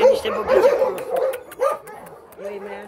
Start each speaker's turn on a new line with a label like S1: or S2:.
S1: Oczywiście, bo będzie kolor. No i my...